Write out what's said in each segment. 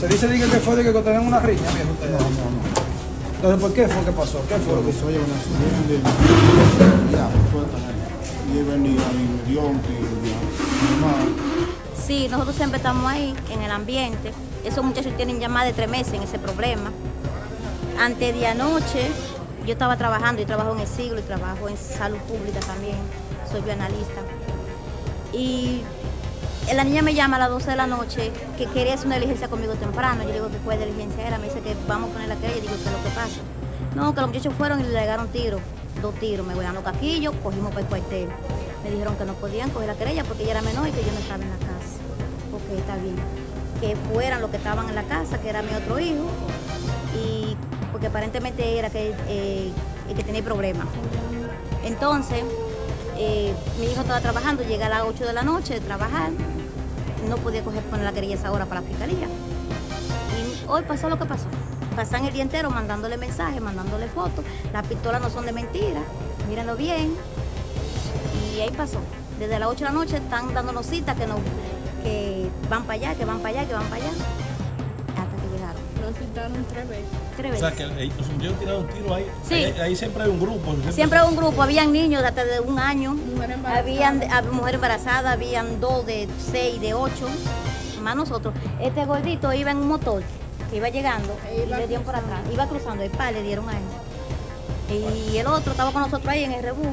Se dice diga, que fue de que tenían una riña, viejo, ustedes. No, no, no. Entonces, ¿por qué fue que pasó? ¿Qué fue lo que Porque hizo? soy una accidente. Ya. Y él venía y me dio un tiro. Sí, nosotros siempre estamos ahí, en el ambiente. Esos muchachos tienen ya más de tres meses en ese problema. Antes de anoche, yo estaba trabajando, yo trabajo en el siglo y trabajo en salud pública también. Soy bioanalista. Y la niña me llama a las 12 de la noche que quería hacer una diligencia conmigo temprano. Yo digo que cuál diligencia era. Me dice que vamos a poner la querella. Digo, ¿qué es lo que pasa? No, que los muchachos fueron y le pegaron tiros. Dos tiros. Me a los caquillos, cogimos para el cuartel. Me dijeron que no podían coger la querella porque ella era menor y que yo no estaba en la casa. Ok, está bien. Que fueran los que estaban en la casa, que era mi otro hijo. Y porque aparentemente era que, eh, que tenía problemas. Entonces, eh, mi hijo estaba trabajando, llega a las 8 de la noche de trabajar, no podía coger poner la querella esa hora para la fiscalía. Y hoy pasó lo que pasó. Pasan el día entero mandándole mensajes, mandándole fotos. Las pistolas no son de mentira, mírenlo bien. Y ahí pasó. Desde las 8 de la noche están dándonos citas que, no, que van para allá, que van para allá, que van para allá. Hasta que llegaron. Lo citaron tres veces. Tres O veces. sea, que el- los muchachos tiraron un tiro ahí. Sí. Ahí, ahí siempre hay un grupo. Siempre un grupo, habían niños de hasta de un año. Mujer embarazada. Habían hab- mujer embarazada, habían dos de seis, de ocho, más nosotros. Este gordito iba en un motor que iba llegando E y iba le dieron por atrás, iba cruzando el par, le dieron a él. Y el otro estaba con nosotros ahí en el rebú,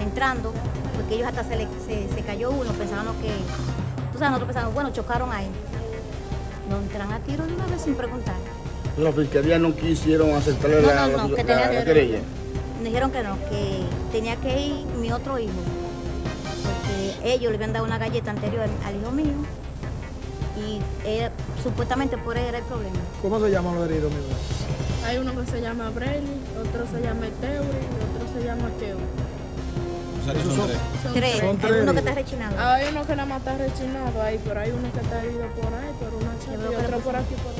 entrando, porque ellos hasta se, le, se, se cayó uno, pensábamos que, tú sabes, nosotros pensamos, bueno, chocaron ahí. No entran a tiro de una vez sin preguntar. La fiscalía no quisieron aceptarle No, la, no, no, la- que la- tenía la querella. Me dijeron que no, que tenía que ir mi otro hijo. Porque ellos le habían dado una galleta anterior al hijo mío. Y él- supuestamente por él era el problema. ¿Cómo se llaman los heridos, mi bebé? Hay uno que se llama Breli, otro se llama Teuri y otro se llama Keo. O sea, que Esos son son- tres. Son Tres, Son hay uno que está rechinado. Hay uno que nada más está rechinado ahí, pero hay uno que está herido por ahí, por una veo y otro por aquí por ahí.